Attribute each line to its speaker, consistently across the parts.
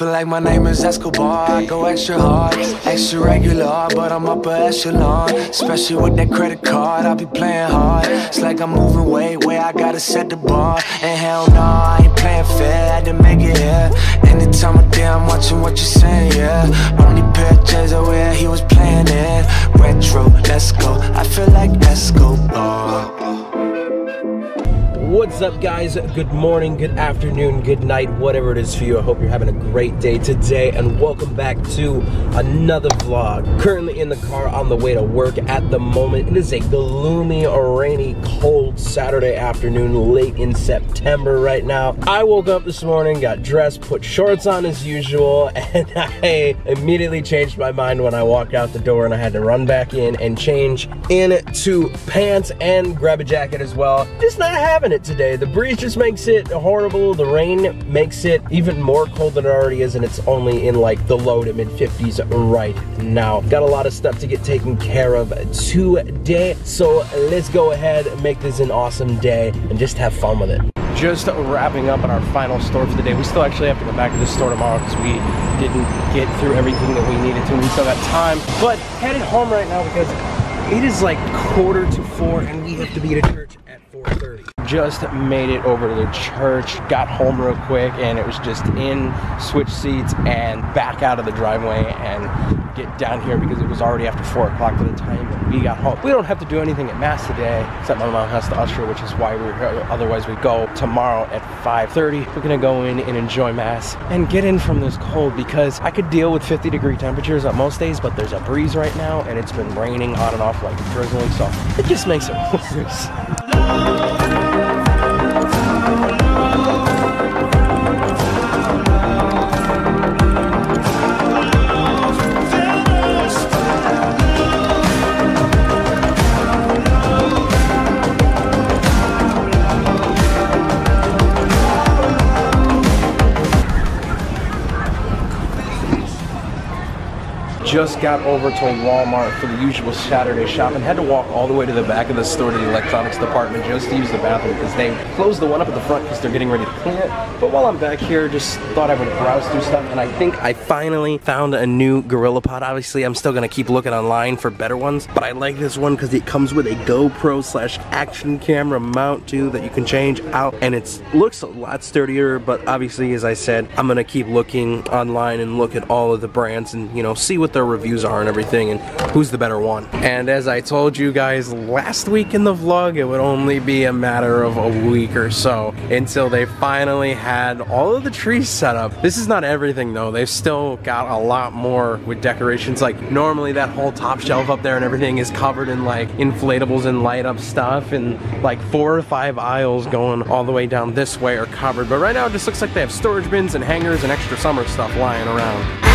Speaker 1: feel like my name is Escobar. I go extra hard, extra regular, but I'm up upper echelon. Especially with that credit card, I be playing hard. It's like I'm moving way, way I gotta set the bar. And hell no, I ain't playing fair, had to make it here. Anytime I'm there, I'm watching what you're saying, yeah. Only pictures of where he was playing in. Retro, let's go. I feel like Escobar.
Speaker 2: What's up, guys? Good morning, good afternoon, good night, whatever it is for you. I hope you're having a great day today, and welcome back to another vlog. Currently in the car on the way to work at the moment. It is a gloomy, rainy, cold Saturday afternoon, late in September right now. I woke up this morning, got dressed, put shorts on as usual, and I immediately changed my mind when I walked out the door and I had to run back in and change into pants and grab a jacket as well. Just not having it today. The breeze just makes it horrible. The rain makes it even more cold than it already is, and it's only in like the low to mid 50s right now. Got a lot of stuff to get taken care of today, so let's go ahead and make this an awesome day and just have fun with it just wrapping up on our final store for the day. We still actually have to go back to the store tomorrow because we didn't get through everything that we needed to. We still got time, but headed home right now because it is like quarter to four and we have to be at church at 4.30 just made it over to the church, got home real quick, and it was just in, switch seats, and back out of the driveway and get down here because it was already after 4 o'clock by the time we got home. We don't have to do anything at Mass today, except my mom has to usher, which is why we're here. Otherwise, we go tomorrow at 5.30. We're gonna go in and enjoy Mass and get in from this cold because I could deal with 50 degree temperatures on most days, but there's a breeze right now, and it's been raining on and off like drizzling, so it just makes it worse. Just got over to Walmart for the usual Saturday shopping. Had to walk all the way to the back of the store to the electronics department just to use the bathroom because they closed the one up at the front because they're getting ready to clean it. But while I'm back here, just thought I would browse through stuff and I think I finally found a new GorillaPod. Obviously, I'm still gonna keep looking online for better ones, but I like this one because it comes with a GoPro slash action camera mount too that you can change out and it looks a lot sturdier, but obviously, as I said, I'm gonna keep looking online and look at all of the brands and, you know, see what their reviews are and everything and who's the better one. And as I told you guys last week in the vlog, it would only be a matter of a week or so until they finally had all of the trees set up. This is not everything though. They've still got a lot more with decorations. Like normally that whole top shelf up there and everything is covered in like inflatables and light up stuff and like four or five aisles going all the way down this way are covered. But right now it just looks like they have storage bins and hangers and extra summer stuff lying around.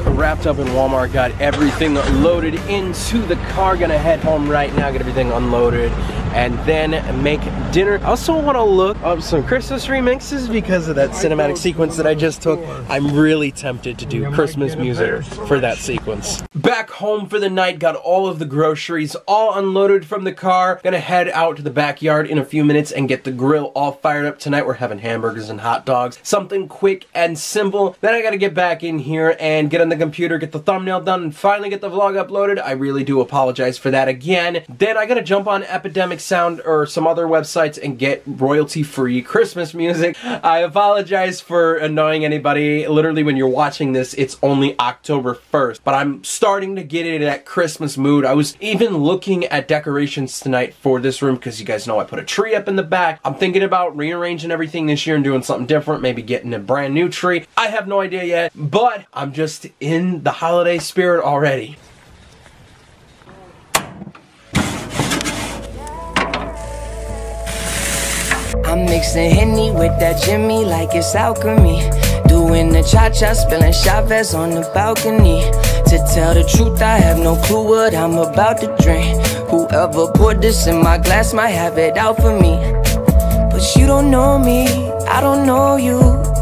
Speaker 2: Wrapped up in Walmart, got everything loaded into the car. Gonna head home right now, get everything unloaded, and then make dinner. I also want to look up some Christmas remixes because of that cinematic sequence that I just took. I'm really tempted to do Christmas music for that sequence. Back home for the night, got all of the groceries all unloaded from the car. Gonna head out to the backyard in a few minutes and get the grill all fired up. Tonight we're having hamburgers and hot dogs. Something quick and simple. Then I gotta get back in here and get on the computer, get the thumbnail done, and finally get the vlog uploaded. I really do apologize for that again. Then I gotta jump on Epidemic Sound or some other websites and get royalty-free Christmas music. I apologize for annoying anybody. Literally, when you're watching this, it's only October 1st, but I'm starting to get into that Christmas mood. I was even looking at decorations tonight for this room because you guys know I put a tree up in the back. I'm thinking about rearranging everything this year and doing something different, maybe getting a brand new tree. I have no idea yet, but I'm just in the holiday spirit already.
Speaker 1: I'm mixing Henny with that Jimmy like it's alchemy. Doing the cha-cha, spilling Chavez on the balcony. To tell the truth, I have no clue what I'm about to drink. Whoever poured this in my glass might have it out for me. But you don't know me, I don't know you.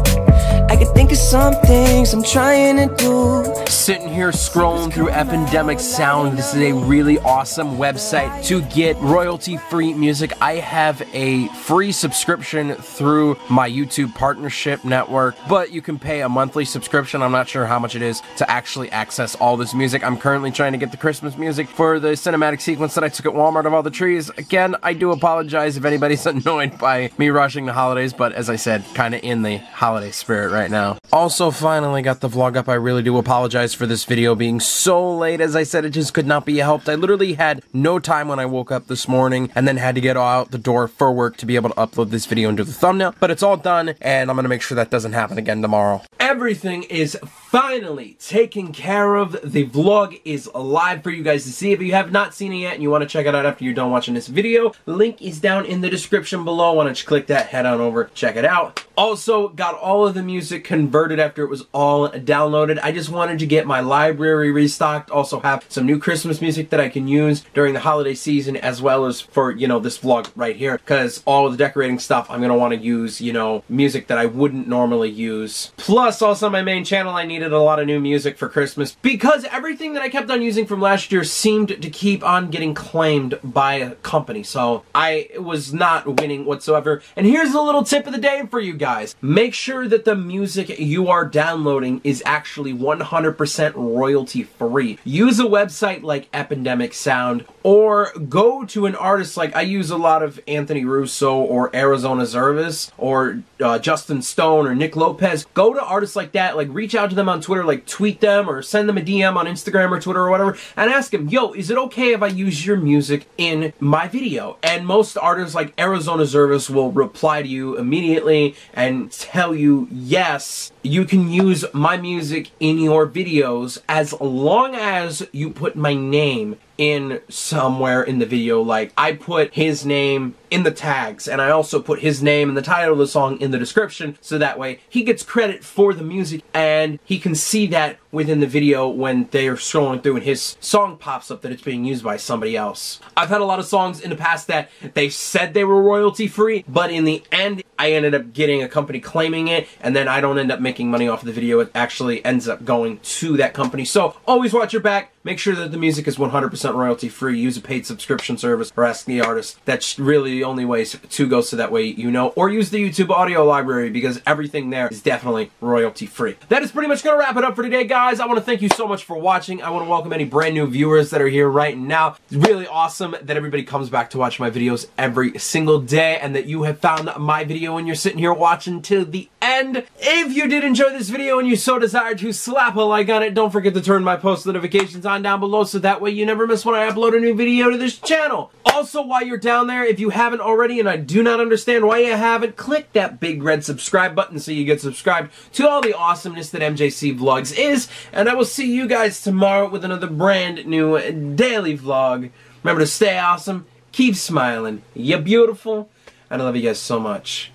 Speaker 1: I can think of some things I'm trying to do.
Speaker 2: Sitting here scrolling through Epidemic Sound. This is a really awesome website to get royalty free music. I have a free subscription through my YouTube partnership network, but you can pay a monthly subscription. I'm not sure how much it is to actually access all this music. I'm currently trying to get the Christmas music for the cinematic sequence that I took at Walmart of all the trees. Again, I do apologize if anybody's annoyed by me rushing the holidays, but as I said, kind of in the holiday spirit right now. Also, finally got the vlog up. I really do apologize for this video being so late. As I said, it just could not be helped. I literally had no time when I woke up this morning and then had to get out the door for work to be able to upload this video and do the thumbnail. But it's all done and I'm going to make sure that doesn't happen again tomorrow. Everything is finally taken care of. The vlog is live for you guys to see. If you have not seen it yet and you want to check it out after you're done watching this video, link is down in the description below. Why don't you click that, head on over, check it out. Also, got all of the music converted after it was all downloaded. I just wanted to get my library restocked. Also have some new Christmas music that I can use during the holiday season as well as for, you know, this vlog right here. Because all of the decorating stuff, I'm going to want to use, you know, music that I wouldn't normally use. Plus, also my main channel, I needed a lot of new music for Christmas because everything that I kept on using from last year seemed to keep on getting claimed by a company. So I was not winning whatsoever. And here's a little tip of the day for you guys. Make sure that the music you are downloading is actually 100% royalty free. Use a website like Epidemic Sound or go to an artist like I use a lot of Anthony Russo or Arizona Zervas or uh, Justin Stone or Nick Lopez. Go to artists like that, like reach out to them on Twitter, like tweet them or send them a DM on Instagram or Twitter or whatever and ask them, yo, is it okay if I use your music in my video? And most artists like Arizona Zervas will reply to you immediately and tell you, yes, you can use my music in your videos as long as you put my name in somewhere in the video. Like I put his name in the tags and I also put his name and the title of the song in the description so that way he gets credit for the music and he can see that within the video when they're scrolling through and his song pops up that it's being used by somebody else. I've had a lot of songs in the past that they said they were royalty free but in the end I ended up getting a company claiming it and then I don't end up making money off of the video. It actually ends up going to that company. So always watch your back Make sure that the music is 100% royalty free. Use a paid subscription service or ask the artist. That's really the only way to go so that way you know. Or use the YouTube audio library because everything there is definitely royalty free. That is pretty much going to wrap it up for today, guys. I want to thank you so much for watching. I want to welcome any brand new viewers that are here right now. It's really awesome that everybody comes back to watch my videos every single day and that you have found my video and you're sitting here watching till the end. If you did enjoy this video and you so desire to slap a like on it, don't forget to turn my post notifications on down below so that way you never miss when I upload a new video to this channel. Also, while you're down there, if you haven't already, and I do not understand why you haven't, click that big red subscribe button so you get subscribed to all the awesomeness that MJC Vlogs is. And I will see you guys tomorrow with another brand new daily vlog. Remember to stay awesome, keep smiling, you're beautiful, and I love you guys so much.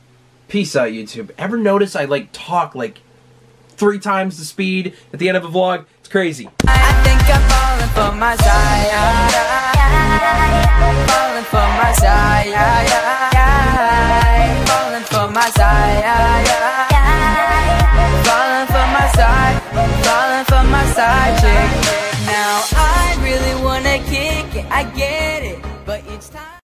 Speaker 2: Peace out, YouTube. Ever notice I, like, talk, like, three times the speed at the end of a vlog? It's crazy. For my side. Falling for my side. Falling for my side. Falling for my side. Falling for my side chick. Now I really wanna kick it. I get